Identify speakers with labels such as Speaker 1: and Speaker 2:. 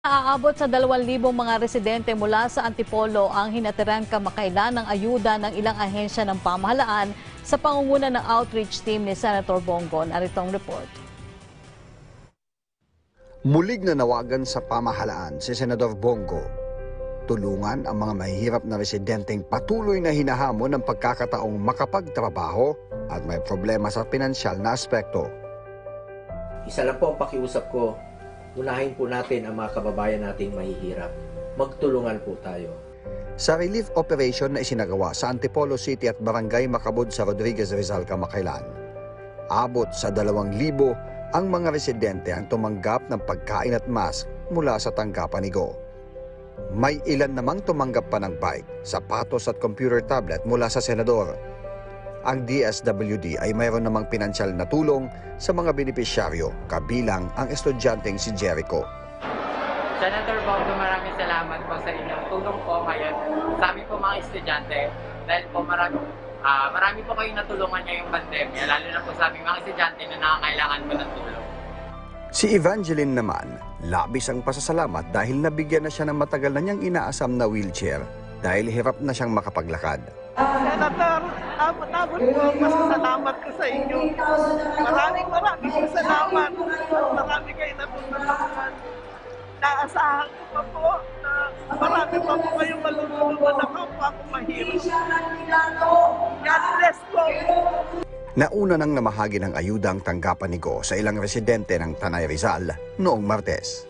Speaker 1: Aabot sa 2,000 mga residente mula sa Antipolo ang hinatirang kamakailan ng ayuda ng ilang ahensya ng pamahalaan sa pangunguna ng outreach team ni Senator Bongo. Naritong report.
Speaker 2: Mulig na nawagan sa pamahalaan si Senador Bongo. Tulungan ang mga mahihirap na residenteng patuloy na hinahamon ng pagkakataong makapagtrabaho at may problema sa pinansyal na aspekto.
Speaker 3: Isa lang po ang pakiusap ko, unahin po natin ang mga kababayan nating mahihirap. Magtulungan po tayo.
Speaker 2: Sa relief operation na isinagawa sa Antipolo City at Barangay Macabud sa Rodriguez Rizal Kamakailan, abot sa 2,000 ang mga residente ang tumanggap ng pagkain at mask mula sa tanggapan ni Go. May ilan namang tumanggap pa ng bike, sapatos at computer tablet mula sa senador. Ang DSWD ay mayroon namang pinansyal na tulong sa mga benepisyaryo kabilang ang estudyanteng si Jericho.
Speaker 4: Senator Bongo, maraming salamat po sa inyong tulong po ngayon sa amin po mga estudyante. Dahil po marami, ah, marami po kayong natulungan ngayong pandemya, lalo na po sa aming mga estudyante na nangangailangan po ng tulong.
Speaker 2: Si Evangeline naman, labis ang pasasalamat dahil nabigyan na siya ng matagal na niyang inaasam na wheelchair dahil hirap na siyang makapaglakad.
Speaker 5: Senator, abot-abot po ang masasalamat ko sa inyo. Maraming maraming salamat. Marami kayo natutulungan. Naasahan ko pa po na marami pa po kayong malulungan na kapwa ko mahirap. God bless po.
Speaker 2: Nauna nang namahagi ng ayuda ang tanggapan ni Go sa ilang residente ng Tanay Rizal noong Martes.